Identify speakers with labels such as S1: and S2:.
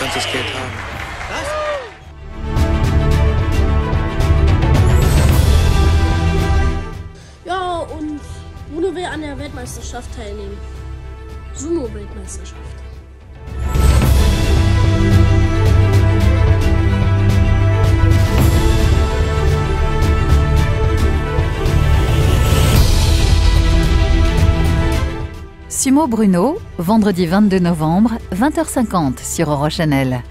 S1: ganzes Geld haben.
S2: Ja, und Bruno will an der Weltmeisterschaft teilnehmen. Sumo-Weltmeisterschaft.
S3: Sumo Bruno, vendredi 22 novembre, 20h50 sur Eurochannel.